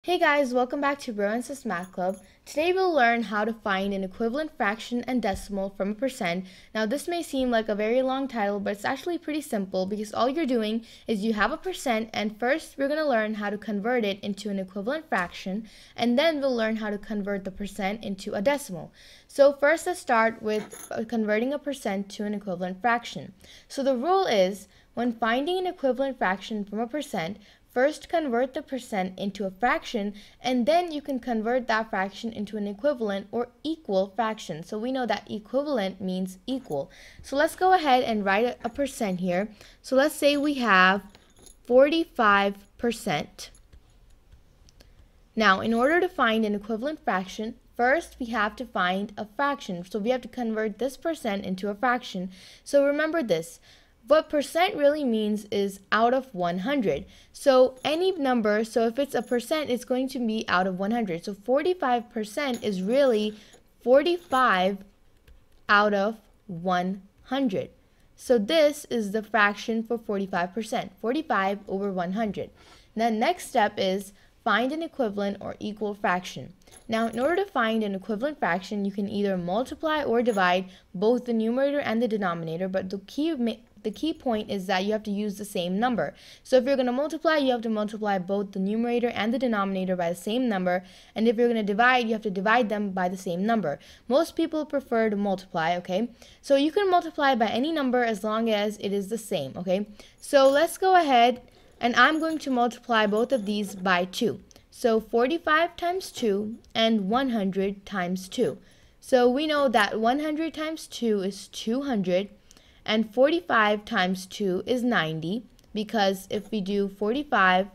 Hey guys, welcome back to Sis Math Club. Today we'll learn how to find an equivalent fraction and decimal from a percent. Now this may seem like a very long title, but it's actually pretty simple because all you're doing is you have a percent and first we're going to learn how to convert it into an equivalent fraction and then we'll learn how to convert the percent into a decimal. So first let's start with uh, converting a percent to an equivalent fraction. So the rule is when finding an equivalent fraction from a percent, First, convert the percent into a fraction, and then you can convert that fraction into an equivalent or equal fraction. So we know that equivalent means equal. So let's go ahead and write a, percent here. So let's say we have 45%. Now, in order to find an equivalent fraction, First, we have to find a fraction. So we have to convert this percent into a fraction. So remember this. What percent really means is out of 100. So any number, so if it's a percent, it's going to be out of 100. So 45% is really 45 out of 100. So this is the fraction for 45%, 45 over 100. The next step is find an equivalent or equal fraction. Now, in order to find an equivalent fraction, you can either multiply or divide both the numerator and the denominator, but the key the key point is that you have to use the same number. So if you're going to multiply, you have to multiply both the numerator and the denominator by the same number. And if you're going to divide, you have to divide them by the same number. Most people prefer to multiply, okay? So you can multiply by any number as long as it is the same, okay? So let's go ahead and I'm going to multiply both of these by 2. So 45 times 2 and 100 times 2. So we know that 100 times 2 is 200 and 45 times 2 is 90 because if we do 45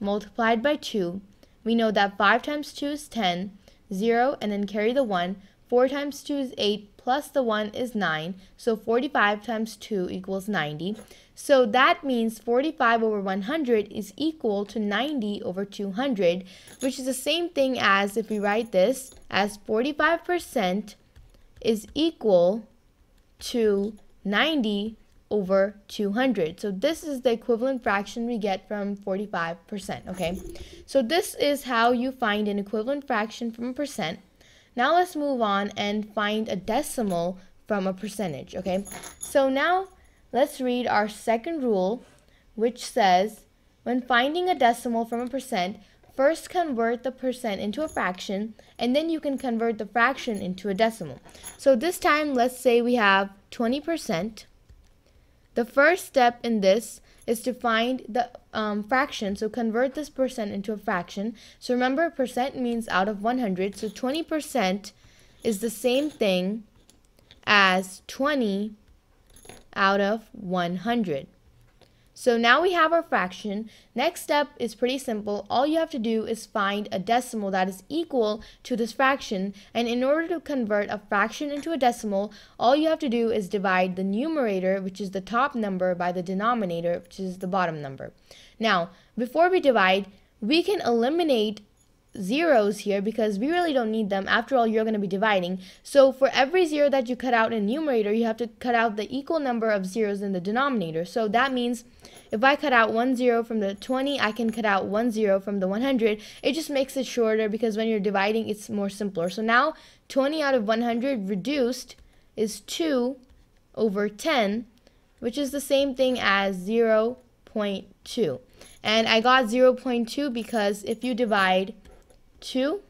multiplied by 2, we know that 5 times 2 is 10, 0, and then carry the 1. 4 times 2 is 8, plus the 1 is 9. So 45 times 2 equals 90. So that means 45 over 100 is equal to 90 over 200, which is the same thing as if we write this as 45% is equal to 90 over 200. So this is the equivalent fraction we get from 45%, okay? So this is how you find an equivalent fraction from a percent. Now let's move on and find a decimal from a percentage, okay? So now let's read our second rule, which says, when finding a decimal from a percent, First, convert the percent into a fraction, and then you can convert the fraction into a decimal. So this time, let's say we have 20%. The first step in this is to find the um, fraction, so convert this percent into a fraction. So remember, percent means out of 100, so 20% is the same thing as 20 out of 100. So now we have our fraction. Next step is pretty simple. All you have to do is find a decimal that is equal to this fraction. And in order to convert a fraction into a decimal, all you have to do is divide the numerator, which is the top number, by the denominator, which is the bottom number. Now, before we divide, we can eliminate zeros here because we really don't need them. After all, you're going to be dividing. So for every zero that you cut out in numerator, you have to cut out the equal number of zeros in the denominator. So that means if I cut out one zero from the 20, I can cut out one zero from the 100. It just makes it shorter because when you're dividing, it's more simpler. So now 20 out of 100 reduced is 2 over 10, which is the same thing as 0 0.2. And I got 0 0.2 because if you divide 2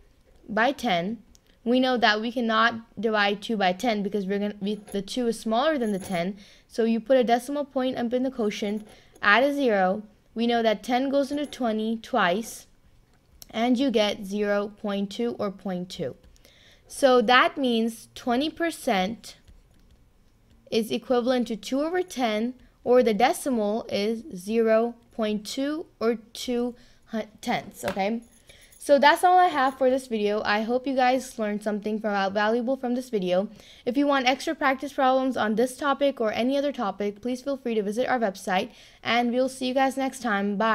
by 10, we know that we cannot divide 2 by 10 because we're gonna be, the 2 is smaller than the 10. So you put a decimal point up in the quotient, add a 0. We know that 10 goes into 20 twice, and you get 0 0.2 or 0.2. So that means 20% is equivalent to 2 over 10, or the decimal is 0 0.2 or 2 tenths, okay? So that's all I have for this video. I hope you guys learned something from, uh, valuable from this video. If you want extra practice problems on this topic or any other topic, please feel free to visit our website. And we'll see you guys next time. Bye.